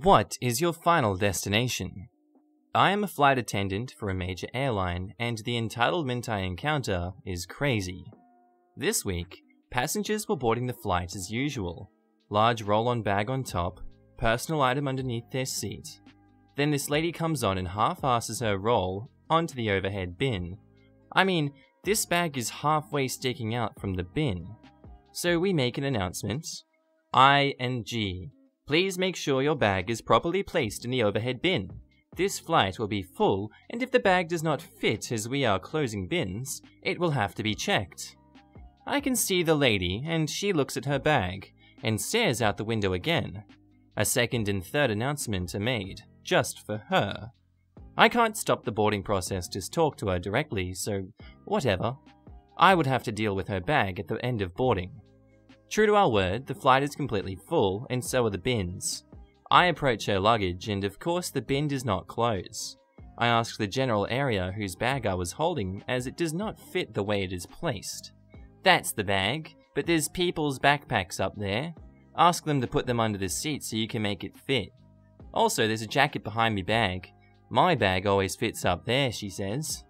What is your final destination? I am a flight attendant for a major airline, and the entitlement I encounter is crazy. This week, passengers were boarding the flight as usual large roll on bag on top, personal item underneath their seat. Then this lady comes on and half asses her roll onto the overhead bin. I mean, this bag is halfway sticking out from the bin. So we make an announcement. I and G. Please make sure your bag is properly placed in the overhead bin. This flight will be full, and if the bag does not fit as we are closing bins, it will have to be checked. I can see the lady, and she looks at her bag, and stares out the window again. A second and third announcement are made, just for her. I can't stop the boarding process to talk to her directly, so whatever. I would have to deal with her bag at the end of boarding. True to our word, the flight is completely full, and so are the bins. I approach her luggage, and of course the bin does not close. I ask the general area whose bag I was holding, as it does not fit the way it is placed. That's the bag, but there's people's backpacks up there. Ask them to put them under the seat so you can make it fit. Also, there's a jacket behind me bag. My bag always fits up there, she says.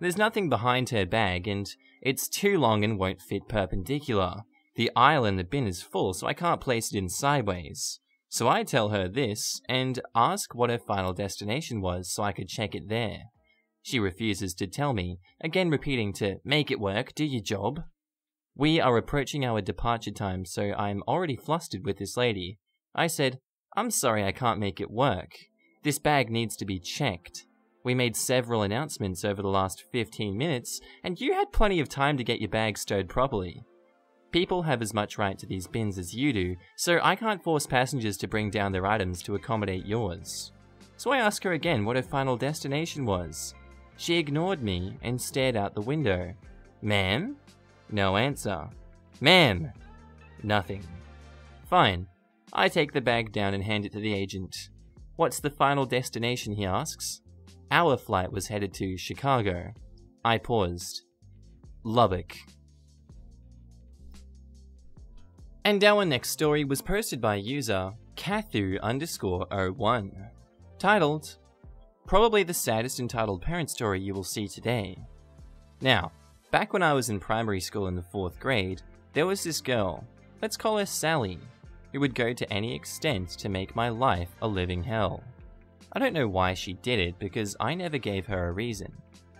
There's nothing behind her bag, and it's too long and won't fit perpendicular. The aisle in the bin is full, so I can't place it in sideways. So I tell her this and ask what her final destination was so I could check it there. She refuses to tell me, again repeating to make it work, do your job. We are approaching our departure time, so I'm already flustered with this lady. I said, I'm sorry I can't make it work. This bag needs to be checked. We made several announcements over the last 15 minutes, and you had plenty of time to get your bag stowed properly. People have as much right to these bins as you do, so I can't force passengers to bring down their items to accommodate yours. So I asked her again what her final destination was. She ignored me and stared out the window. Ma'am? No answer. Ma'am? Nothing. Fine. I take the bag down and hand it to the agent. What's the final destination, he asks. Our flight was headed to Chicago. I paused. Lubbock. And our next story was posted by user Kathu underscore 01, titled, Probably the saddest entitled parent story you will see today. Now, back when I was in primary school in the fourth grade, there was this girl, let's call her Sally, who would go to any extent to make my life a living hell. I don't know why she did it because I never gave her a reason,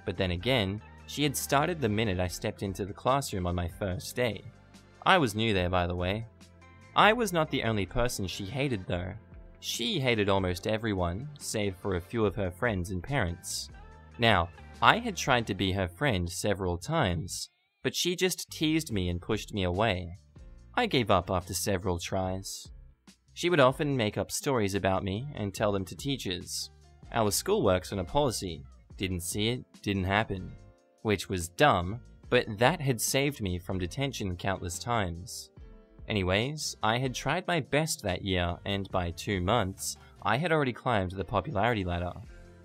but then again, she had started the minute I stepped into the classroom on my first day. I was new there, by the way. I was not the only person she hated, though. She hated almost everyone, save for a few of her friends and parents. Now, I had tried to be her friend several times, but she just teased me and pushed me away. I gave up after several tries. She would often make up stories about me and tell them to teachers. Our school works on a policy didn't see it, didn't happen. Which was dumb, but that had saved me from detention countless times. Anyways, I had tried my best that year, and by two months, I had already climbed the popularity ladder.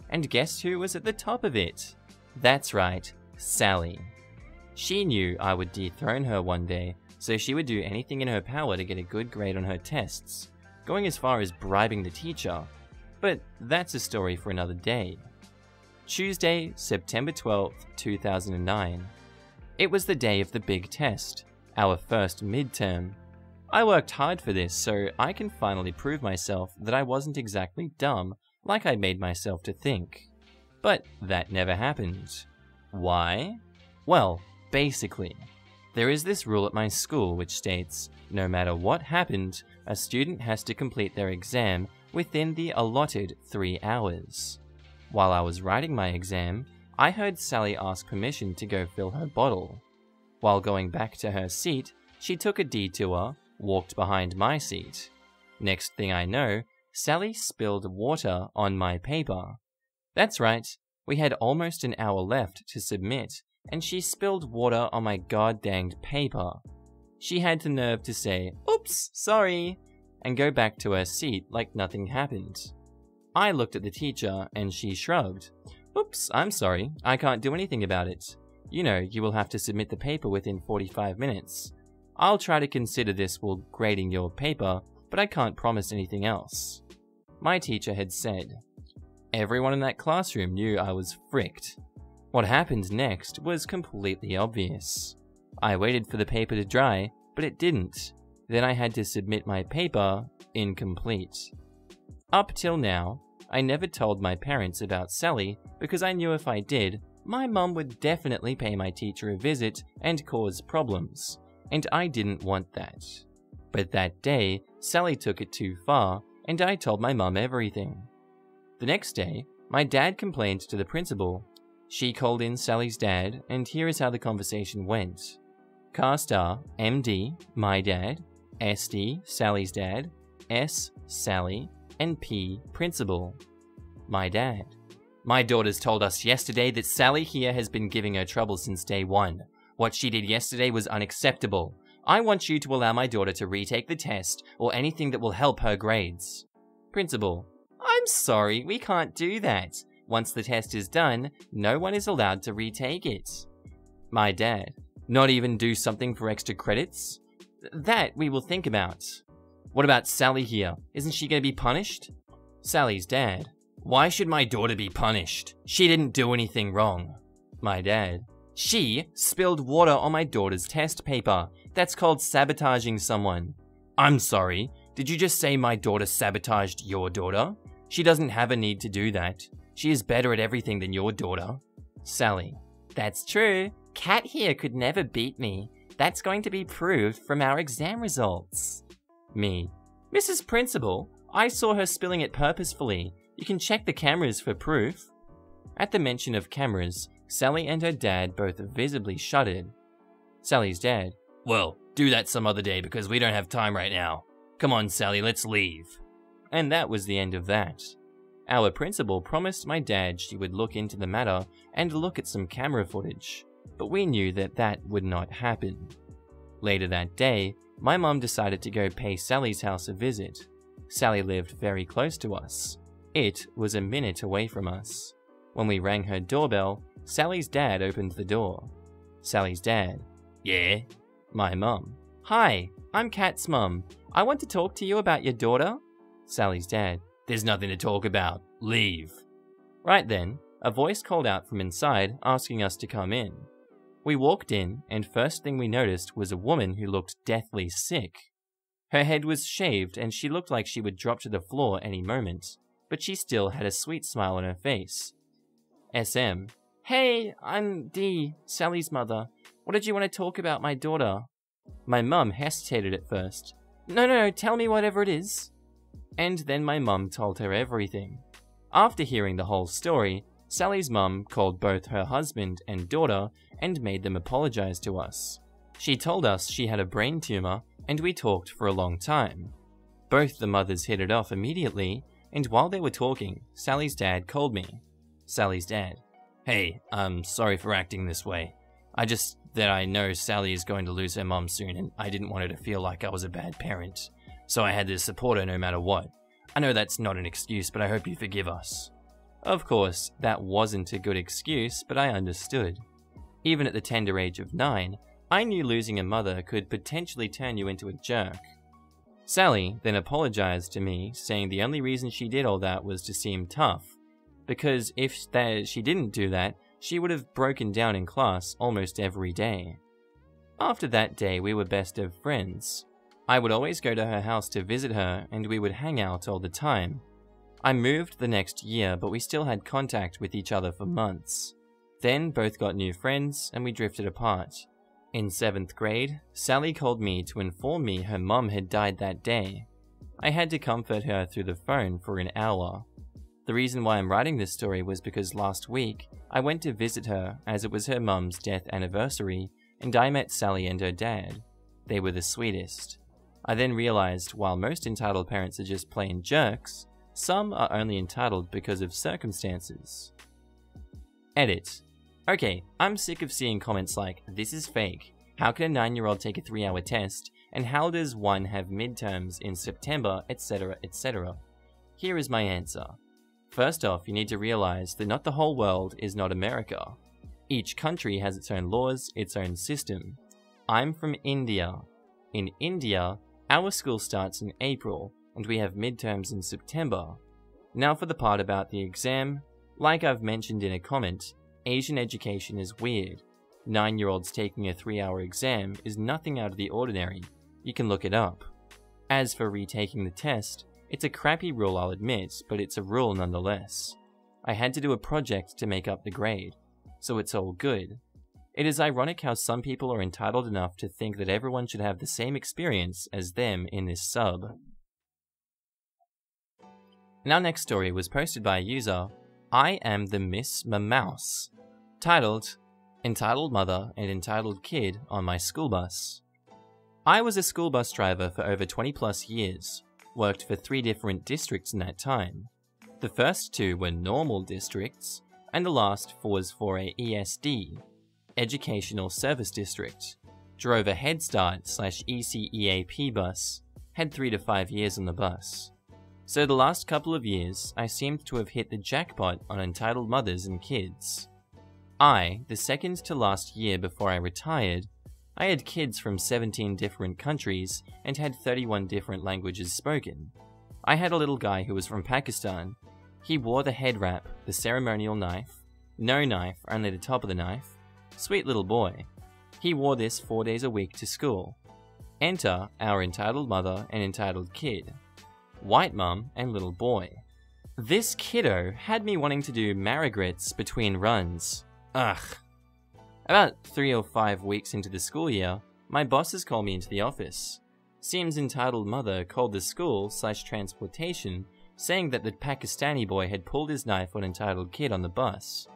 And guess who was at the top of it? That's right, Sally. She knew I would dethrone her one day, so she would do anything in her power to get a good grade on her tests, going as far as bribing the teacher. But that's a story for another day. Tuesday, September 12th, 2009. It was the day of the big test, our first midterm. I worked hard for this, so I can finally prove myself that I wasn't exactly dumb like I made myself to think. But that never happened. Why? Well, basically, there is this rule at my school which states no matter what happened, a student has to complete their exam within the allotted three hours. While I was writing my exam, I heard Sally ask permission to go fill her bottle. While going back to her seat, she took a detour, walked behind my seat. Next thing I know, Sally spilled water on my paper. That's right, we had almost an hour left to submit, and she spilled water on my god-danged paper. She had the nerve to say, oops, sorry, and go back to her seat like nothing happened. I looked at the teacher and she shrugged. Oops, I'm sorry, I can't do anything about it. You know, you will have to submit the paper within 45 minutes. I'll try to consider this while grading your paper, but I can't promise anything else. my teacher had said. Everyone in that classroom knew I was fricked. What happened next was completely obvious. I waited for the paper to dry, but it didn't. Then I had to submit my paper incomplete. Up till now, I never told my parents about Sally because I knew if I did, my mum would definitely pay my teacher a visit and cause problems, and I didn't want that. But that day, Sally took it too far, and I told my mum everything. The next day, my dad complained to the principal. She called in Sally's dad, and here is how the conversation went. Carstar, MD, my dad, SD, Sally's dad, S, Sally, and P, principal. My dad. My daughters told us yesterday that Sally here has been giving her trouble since day one. What she did yesterday was unacceptable. I want you to allow my daughter to retake the test or anything that will help her grades. Principal. I'm sorry, we can't do that. Once the test is done, no one is allowed to retake it. My dad. Not even do something for extra credits? That we will think about. What about Sally here? Isn't she going to be punished? Sally's dad. Why should my daughter be punished? She didn't do anything wrong. My dad. She spilled water on my daughter's test paper. That's called sabotaging someone. I'm sorry, did you just say my daughter sabotaged your daughter? She doesn't have a need to do that. She is better at everything than your daughter. Sally. That's true. Cat here could never beat me. That's going to be proved from our exam results. Me. Mrs. Principal, I saw her spilling it purposefully. You can check the cameras for proof. At the mention of cameras, Sally and her dad both visibly shuddered. Sally's dad. Well, do that some other day because we don't have time right now. Come on, Sally, let's leave. And that was the end of that. Our principal promised my dad she would look into the matter and look at some camera footage, but we knew that that would not happen. Later that day, my mum decided to go pay Sally's house a visit. Sally lived very close to us. It was a minute away from us. When we rang her doorbell, Sally's dad opened the door. Sally's dad. Yeah? My mum. Hi, I'm Kat's mum. I want to talk to you about your daughter. Sally's dad. There's nothing to talk about. Leave. Right then, a voice called out from inside asking us to come in. We walked in, and first thing we noticed was a woman who looked deathly sick. Her head was shaved, and she looked like she would drop to the floor any moment, but she still had a sweet smile on her face. SM. Hey, I'm Dee, Sally's mother. What did you want to talk about my daughter? My mum hesitated at first. No, no, no, tell me whatever it is. And then my mum told her everything. After hearing the whole story, Sally's mum called both her husband and daughter and made them apologize to us. She told us she had a brain tumor, and we talked for a long time. Both the mothers hit it off immediately, and while they were talking, Sally's dad called me. Sally's dad. Hey, I'm sorry for acting this way. I just that I know Sally is going to lose her mum soon, and I didn't want her to feel like I was a bad parent. So I had to support her no matter what. I know that's not an excuse, but I hope you forgive us. Of course, that wasn't a good excuse, but I understood. Even at the tender age of 9, I knew losing a mother could potentially turn you into a jerk. Sally then apologized to me, saying the only reason she did all that was to seem tough, because if she didn't do that, she would have broken down in class almost every day. After that day, we were best of friends. I would always go to her house to visit her, and we would hang out all the time. I moved the next year, but we still had contact with each other for months. Then both got new friends and we drifted apart. In 7th grade, Sally called me to inform me her mum had died that day. I had to comfort her through the phone for an hour. The reason why I'm writing this story was because last week, I went to visit her as it was her mum's death anniversary and I met Sally and her dad. They were the sweetest. I then realized while most entitled parents are just plain jerks, some are only entitled because of circumstances. Edit. Okay, I'm sick of seeing comments like, this is fake, how can a 9 year old take a 3 hour test, and how does one have midterms in September, etc., etc. Here is my answer. First off, you need to realize that not the whole world is not America. Each country has its own laws, its own system. I'm from India. In India, our school starts in April, and we have midterms in September. Now for the part about the exam. Like I've mentioned in a comment, Asian education is weird. Nine year olds taking a three hour exam is nothing out of the ordinary. You can look it up. As for retaking the test, it's a crappy rule I'll admit, but it's a rule nonetheless. I had to do a project to make up the grade, so it's all good. It is ironic how some people are entitled enough to think that everyone should have the same experience as them in this sub. And our next story was posted by a user, I am the Miss Mouse, titled, Entitled Mother and Entitled Kid on My School Bus. I was a school bus driver for over 20 plus years, worked for three different districts in that time. The first two were normal districts, and the last was for a ESD, Educational Service District. Drove a Head Start slash ECEAP bus, had three to five years on the bus. So the last couple of years, I seemed to have hit the jackpot on entitled mothers and kids. I, the second to last year before I retired, I had kids from 17 different countries and had 31 different languages spoken. I had a little guy who was from Pakistan. He wore the head wrap, the ceremonial knife, no knife, only the top of the knife. Sweet little boy. He wore this four days a week to school. Enter our entitled mother and entitled kid white mum, and little boy. This kiddo had me wanting to do Marigrits between runs. Ugh. About three or five weeks into the school year, my bosses called me into the office. Seems entitled mother called the school slash transportation, saying that the Pakistani boy had pulled his knife on entitled kid on the bus.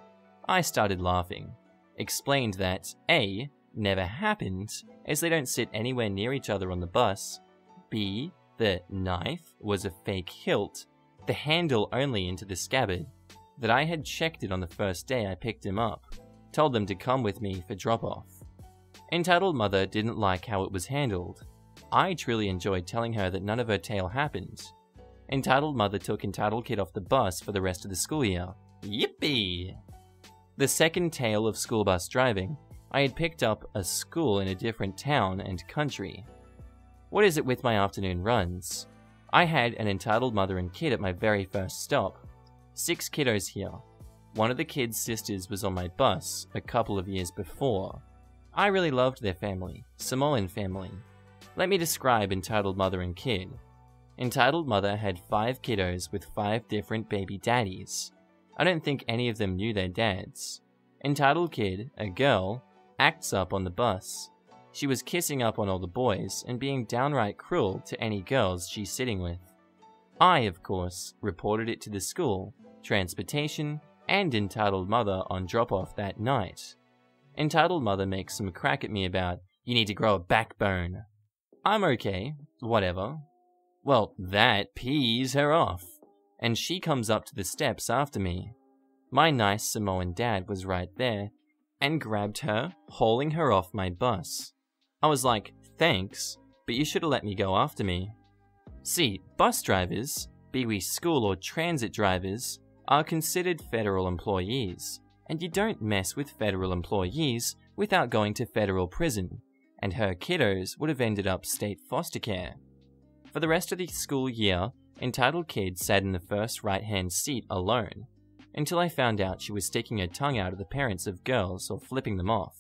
I started laughing. Explained that A. Never happened, as they don't sit anywhere near each other on the bus. B. The knife was a fake hilt, the handle only into the scabbard, that I had checked it on the first day I picked him up, told them to come with me for drop off. Entitled Mother didn't like how it was handled. I truly enjoyed telling her that none of her tale happened. Entitled Mother took Entitled Kid off the bus for the rest of the school year. Yippee! The second tale of school bus driving, I had picked up a school in a different town and country. What is it with my afternoon runs? I had an entitled mother and kid at my very first stop. Six kiddos here. One of the kids' sisters was on my bus a couple of years before. I really loved their family, Samoan family. Let me describe entitled mother and kid. Entitled mother had five kiddos with five different baby daddies. I don't think any of them knew their dads. Entitled kid, a girl, acts up on the bus. She was kissing up on all the boys and being downright cruel to any girls she's sitting with. I, of course, reported it to the school, transportation, and Entitled Mother on drop off that night. Entitled Mother makes some crack at me about, you need to grow a backbone. I'm okay, whatever. Well, that pees her off, and she comes up to the steps after me. My nice Samoan dad was right there and grabbed her, hauling her off my bus. I was like, thanks, but you should have let me go after me. See, bus drivers, be we school or transit drivers, are considered federal employees, and you don't mess with federal employees without going to federal prison, and her kiddos would have ended up state foster care. For the rest of the school year, entitled kid sat in the first right hand seat alone, until I found out she was sticking her tongue out at the parents of girls or flipping them off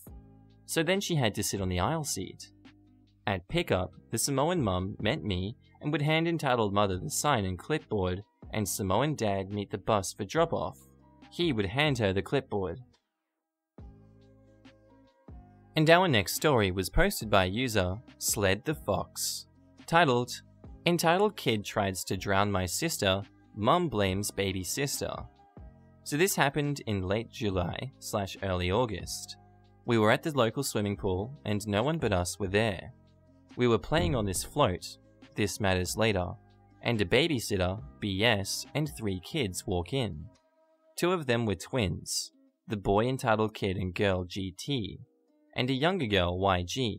so then she had to sit on the aisle seat. At pickup, the Samoan mum met me and would hand entitled mother the sign and clipboard, and Samoan dad meet the bus for drop off. He would hand her the clipboard. And our next story was posted by user Sled the Fox, titled Entitled Kid Tries to Drown My Sister, Mum Blames Baby Sister. So this happened in late July slash early August. We were at the local swimming pool, and no one but us were there. We were playing on this float, this matters later, and a babysitter, BS, and three kids walk in. Two of them were twins, the boy entitled kid and girl GT, and a younger girl YG.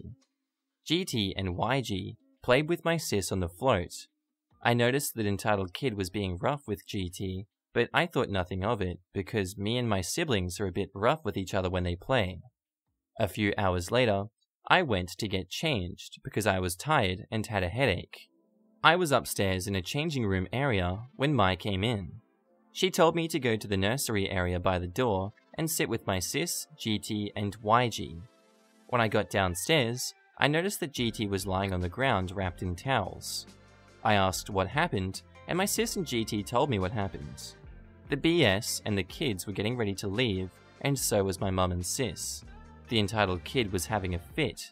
GT and YG played with my sis on the float. I noticed that entitled kid was being rough with GT, but I thought nothing of it because me and my siblings are a bit rough with each other when they play. A few hours later, I went to get changed because I was tired and had a headache. I was upstairs in a changing room area when Mai came in. She told me to go to the nursery area by the door and sit with my sis, GT, and YG. When I got downstairs, I noticed that GT was lying on the ground wrapped in towels. I asked what happened, and my sis and GT told me what happened. The BS and the kids were getting ready to leave, and so was my mum and sis. The entitled kid was having a fit.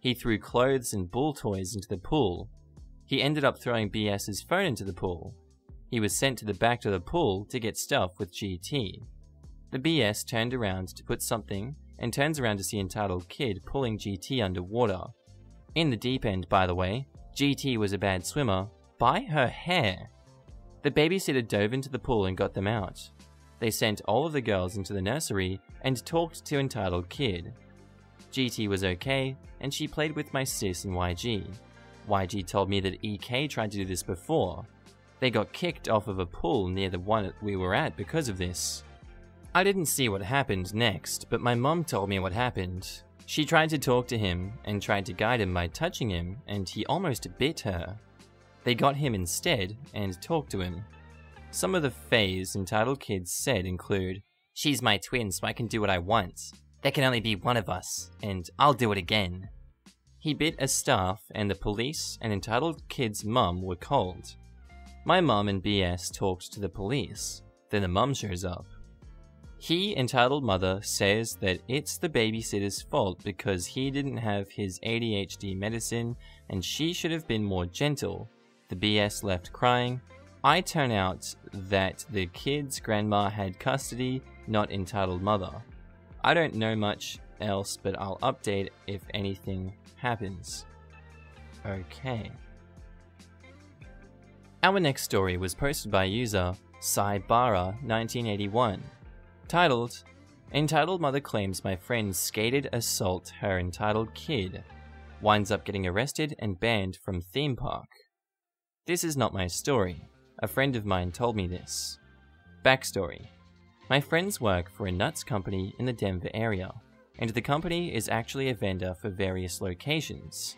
He threw clothes and bull toys into the pool. He ended up throwing BS's phone into the pool. He was sent to the back of the pool to get stuff with GT. The BS turned around to put something and turns around to see entitled kid pulling GT underwater. In the deep end, by the way, GT was a bad swimmer by her hair. The babysitter dove into the pool and got them out. They sent all of the girls into the nursery and talked to entitled kid. GT was okay, and she played with my sis and YG. YG told me that EK tried to do this before. They got kicked off of a pool near the one that we were at because of this. I didn't see what happened next, but my mum told me what happened. She tried to talk to him and tried to guide him by touching him, and he almost bit her. They got him instead and talked to him. Some of the phase entitled kids said include, She's my twin, so I can do what I want. There can only be one of us, and I'll do it again. He bit a staff, and the police and entitled kid's mum were called. My mum and BS talked to the police. Then the mum shows up. He, entitled mother, says that it's the babysitter's fault because he didn't have his ADHD medicine and she should have been more gentle. The BS left crying. I turn out that the kid's grandma had custody, not entitled mother. I don't know much else, but I'll update if anything happens. Okay. Our next story was posted by user Saibara1981 titled Entitled Mother Claims My Friend Skated Assault Her Entitled Kid, winds up getting arrested and banned from theme park. This is not my story. A friend of mine told me this. Backstory. My friends work for a nuts company in the Denver area, and the company is actually a vendor for various locations.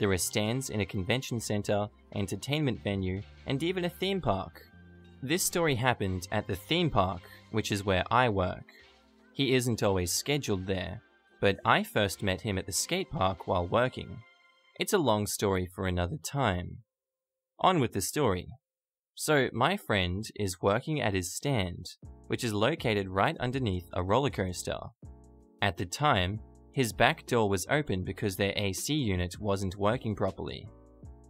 There are stands in a convention center, entertainment venue, and even a theme park. This story happened at the theme park, which is where I work. He isn't always scheduled there, but I first met him at the skate park while working. It's a long story for another time. On with the story. So, my friend is working at his stand, which is located right underneath a roller coaster. At the time, his back door was open because their AC unit wasn't working properly.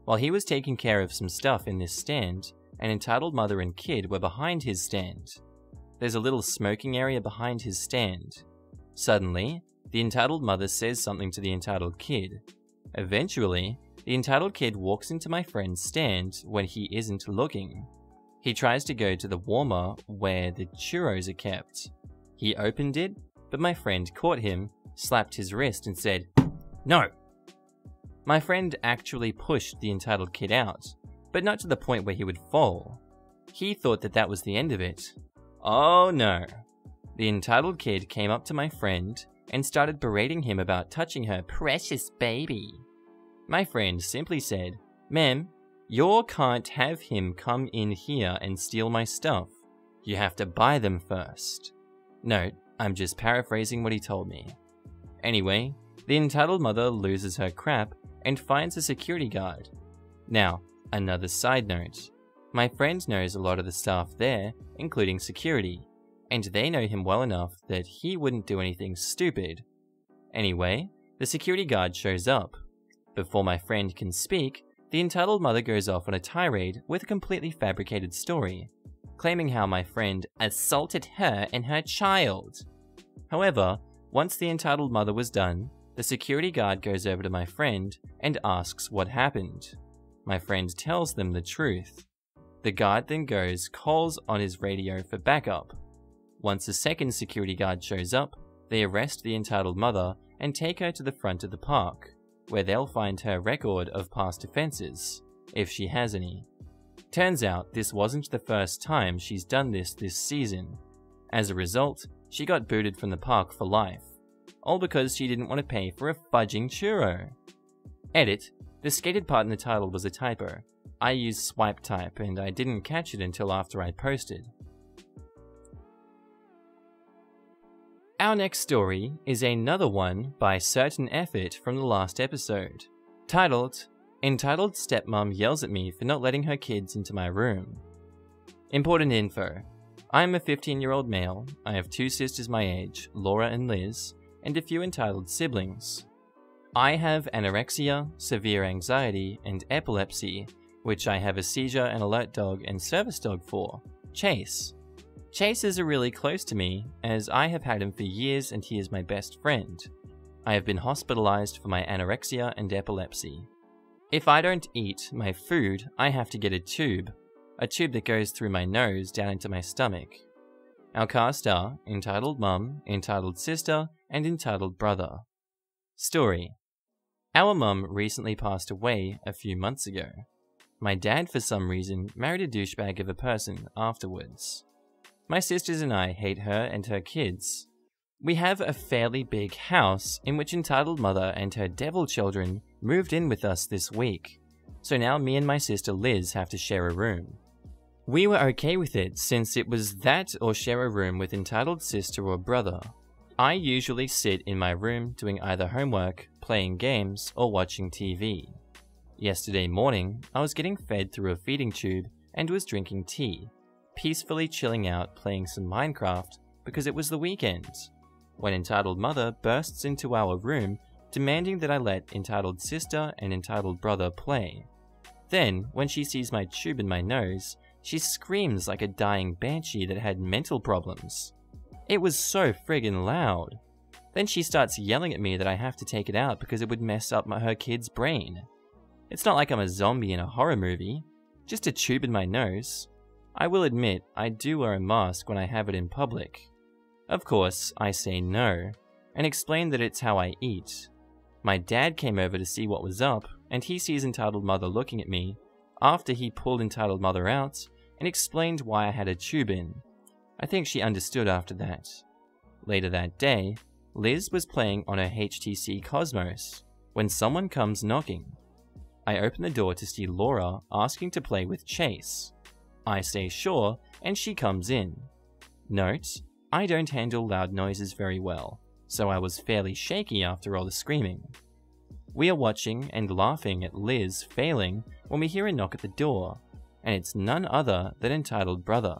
While he was taking care of some stuff in this stand, an entitled mother and kid were behind his stand. There's a little smoking area behind his stand. Suddenly, the entitled mother says something to the entitled kid. Eventually, the entitled kid walks into my friend's stand when he isn't looking. He tries to go to the warmer where the churros are kept. He opened it, but my friend caught him, slapped his wrist, and said, No! My friend actually pushed the entitled kid out, but not to the point where he would fall. He thought that that was the end of it. Oh no. The entitled kid came up to my friend and started berating him about touching her precious baby. My friend simply said, Ma'am, you can't have him come in here and steal my stuff. You have to buy them first. Note, I'm just paraphrasing what he told me. Anyway, the entitled mother loses her crap and finds a security guard. Now, Another side note. My friend knows a lot of the staff there, including security, and they know him well enough that he wouldn't do anything stupid. Anyway, the security guard shows up. Before my friend can speak, the entitled mother goes off on a tirade with a completely fabricated story, claiming how my friend assaulted her and her child. However, once the entitled mother was done, the security guard goes over to my friend and asks what happened. My friend tells them the truth. The guard then goes, calls on his radio for backup. Once a second security guard shows up, they arrest the entitled mother and take her to the front of the park, where they'll find her record of past offences, if she has any. Turns out this wasn't the first time she's done this this season. As a result, she got booted from the park for life, all because she didn't want to pay for a fudging churro. Edit, the skated part in the title was a typo. I used swipe type and I didn't catch it until after I posted. Our next story is another one by Certain Effort from the last episode, titled Entitled Stepmom Yells at Me for Not Letting Her Kids into My Room. Important info I am a 15 year old male, I have two sisters my age, Laura and Liz, and a few entitled siblings. I have anorexia, severe anxiety, and epilepsy, which I have a seizure and alert dog and service dog for, Chase. Chase are really close to me, as I have had him for years and he is my best friend. I have been hospitalized for my anorexia and epilepsy. If I don't eat my food, I have to get a tube, a tube that goes through my nose down into my stomach. Our cast are Entitled Mum, Entitled Sister, and Entitled Brother. Story Our mum recently passed away a few months ago. My dad, for some reason, married a douchebag of a person afterwards. My sisters and I hate her and her kids. We have a fairly big house in which Entitled Mother and her devil children moved in with us this week, so now me and my sister Liz have to share a room. We were okay with it since it was that or share a room with entitled sister or brother. I usually sit in my room doing either homework, playing games, or watching TV. Yesterday morning, I was getting fed through a feeding tube and was drinking tea, peacefully chilling out playing some Minecraft because it was the weekend, when entitled mother bursts into our room demanding that I let entitled sister and entitled brother play. Then, when she sees my tube in my nose, she screams like a dying banshee that had mental problems. It was so friggin' loud. Then she starts yelling at me that I have to take it out because it would mess up my, her kid's brain. It's not like I'm a zombie in a horror movie, just a tube in my nose. I will admit, I do wear a mask when I have it in public. Of course, I say no, and explain that it's how I eat. My dad came over to see what was up, and he sees Entitled Mother looking at me after he pulled Entitled Mother out and explained why I had a tube in. I think she understood after that. Later that day, Liz was playing on her HTC Cosmos when someone comes knocking. I open the door to see Laura asking to play with Chase. I say sure, and she comes in. Note, I don't handle loud noises very well, so I was fairly shaky after all the screaming. We are watching and laughing at Liz failing when we hear a knock at the door, and it's none other than entitled Brother.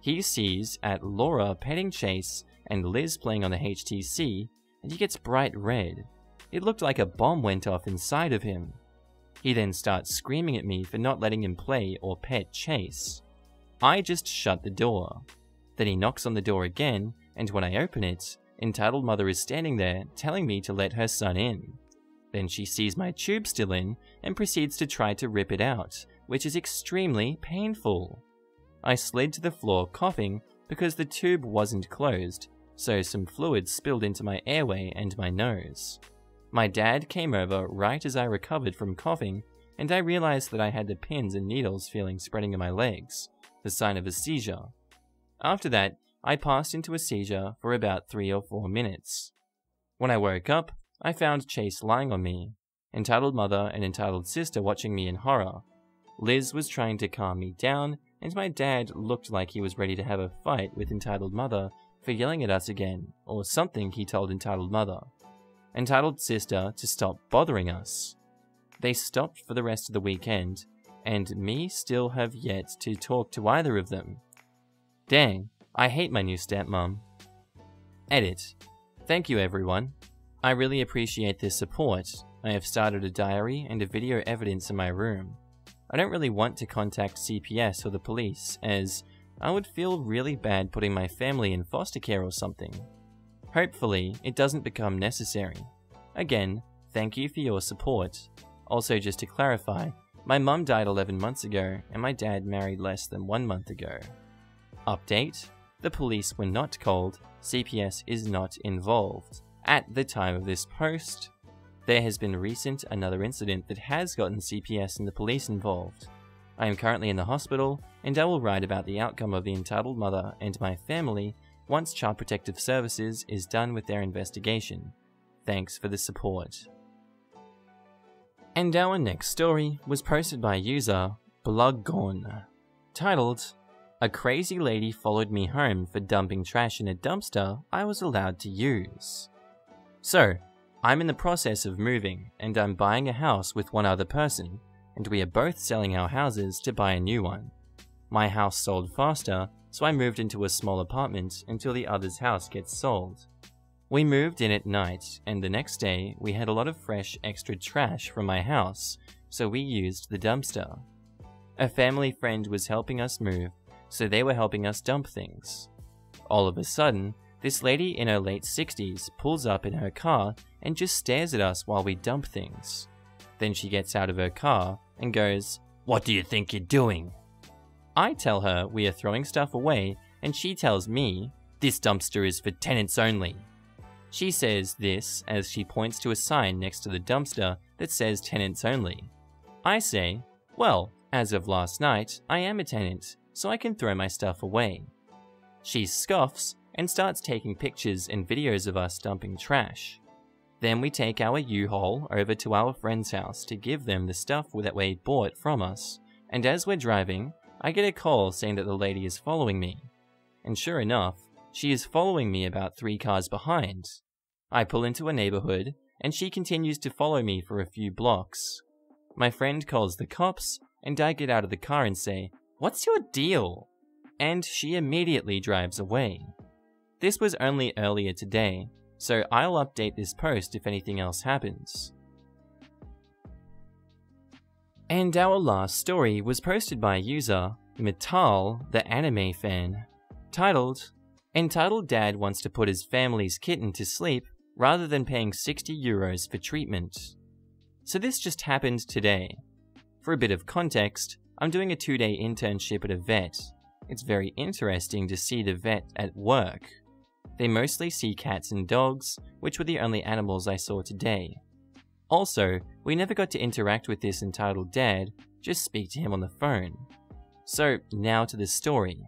He sees at Laura petting Chase and Liz playing on the HTC, and he gets bright red. It looked like a bomb went off inside of him. He then starts screaming at me for not letting him play or pet Chase. I just shut the door. Then he knocks on the door again, and when I open it, Entitled Mother is standing there telling me to let her son in. Then she sees my tube still in and proceeds to try to rip it out, which is extremely painful. I slid to the floor coughing because the tube wasn't closed, so some fluid spilled into my airway and my nose. My dad came over right as I recovered from coughing, and I realized that I had the pins and needles feeling spreading in my legs, the sign of a seizure. After that, I passed into a seizure for about three or four minutes. When I woke up, I found Chase lying on me, entitled mother and entitled sister watching me in horror. Liz was trying to calm me down, and my dad looked like he was ready to have a fight with entitled mother for yelling at us again, or something he told entitled mother. Entitled sister to stop bothering us. They stopped for the rest of the weekend, and me still have yet to talk to either of them. Dang, I hate my new stepmom. Edit. Thank you everyone. I really appreciate this support. I have started a diary and a video evidence in my room. I don't really want to contact CPS or the police, as I would feel really bad putting my family in foster care or something. Hopefully, it doesn't become necessary. Again, thank you for your support. Also, just to clarify, my mum died 11 months ago, and my dad married less than one month ago. Update The police were not called, CPS is not involved. At the time of this post, there has been recent another incident that has gotten CPS and the police involved. I am currently in the hospital, and I will write about the outcome of the entitled mother and my family once Child Protective Services is done with their investigation. Thanks for the support. And our next story was posted by user Bluggon, titled A crazy lady followed me home for dumping trash in a dumpster I was allowed to use. So, I'm in the process of moving, and I'm buying a house with one other person, and we are both selling our houses to buy a new one. My house sold faster, so I moved into a small apartment until the other's house gets sold. We moved in at night, and the next day we had a lot of fresh extra trash from my house, so we used the dumpster. A family friend was helping us move, so they were helping us dump things. All of a sudden, this lady in her late 60s pulls up in her car and just stares at us while we dump things. Then she gets out of her car and goes, What do you think you're doing? I tell her we are throwing stuff away, and she tells me, This dumpster is for tenants only. She says this as she points to a sign next to the dumpster that says tenants only. I say, Well, as of last night, I am a tenant, so I can throw my stuff away. She scoffs and starts taking pictures and videos of us dumping trash. Then we take our U-Haul over to our friend's house to give them the stuff that we bought from us, and as we're driving, I get a call saying that the lady is following me. And sure enough, she is following me about three cars behind. I pull into a neighborhood, and she continues to follow me for a few blocks. My friend calls the cops, and I get out of the car and say, What's your deal? And she immediately drives away. This was only earlier today, so I'll update this post if anything else happens. And our last story was posted by user Metal, the anime fan, titled, Entitled Dad Wants to Put His Family's Kitten to Sleep rather than paying 60 euros for treatment. So this just happened today. For a bit of context, I'm doing a two day internship at a vet. It's very interesting to see the vet at work. They mostly see cats and dogs, which were the only animals I saw today. Also, we never got to interact with this entitled dad, just speak to him on the phone. So, now to the story.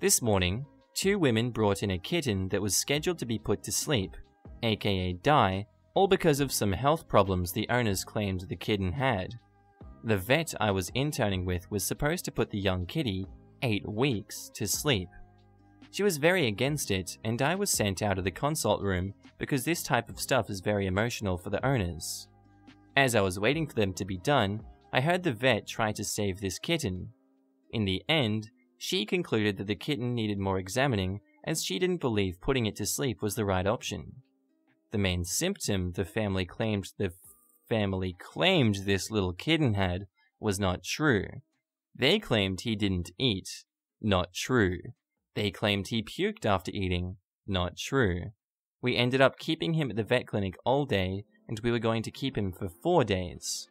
This morning, two women brought in a kitten that was scheduled to be put to sleep, aka die, all because of some health problems the owners claimed the kitten had. The vet I was interning with was supposed to put the young kitty, 8 weeks, to sleep. She was very against it, and I was sent out of the consult room because this type of stuff is very emotional for the owners. As I was waiting for them to be done, I heard the vet try to save this kitten. In the end, she concluded that the kitten needed more examining as she didn't believe putting it to sleep was the right option. The main symptom the family claimed the family claimed this little kitten had was not true. They claimed he didn't eat. Not true. They claimed he puked after eating. Not true. We ended up keeping him at the vet clinic all day, and we were going to keep him for four days.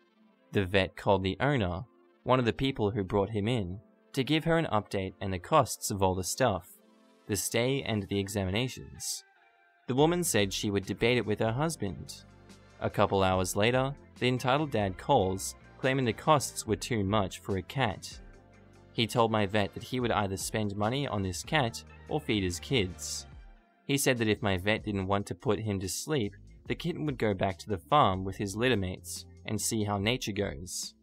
The vet called the owner, one of the people who brought him in, to give her an update and the costs of all the stuff, the stay and the examinations. The woman said she would debate it with her husband. A couple hours later, the entitled dad calls, claiming the costs were too much for a cat. He told my vet that he would either spend money on this cat or feed his kids. He said that if my vet didn't want to put him to sleep, the kitten would go back to the farm with his littermates and see how nature goes.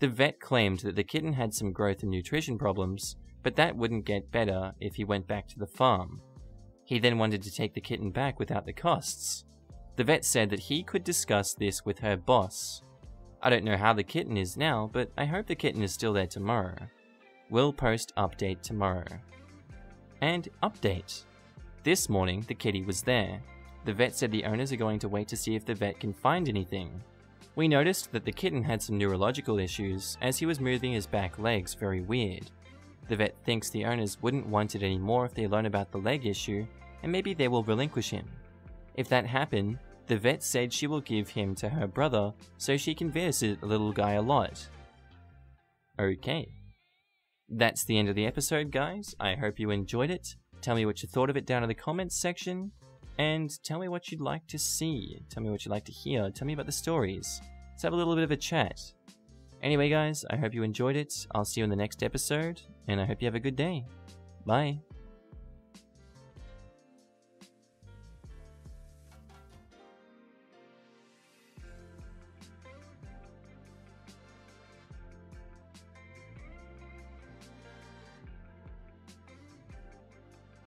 The vet claimed that the kitten had some growth and nutrition problems, but that wouldn't get better if he went back to the farm. He then wanted to take the kitten back without the costs, the vet said that he could discuss this with her boss. I don't know how the kitten is now, but I hope the kitten is still there tomorrow. We'll post update tomorrow. And update. This morning, the kitty was there. The vet said the owners are going to wait to see if the vet can find anything. We noticed that the kitten had some neurological issues as he was moving his back legs very weird. The vet thinks the owners wouldn't want it anymore if they learn about the leg issue, and maybe they will relinquish him. If that happened, the vet said she will give him to her brother so she can visit the little guy a lot. Okay. That's the end of the episode, guys. I hope you enjoyed it. Tell me what you thought of it down in the comments section. And tell me what you'd like to see. Tell me what you'd like to hear. Tell me about the stories. Let's have a little bit of a chat. Anyway, guys, I hope you enjoyed it. I'll see you in the next episode, and I hope you have a good day. Bye.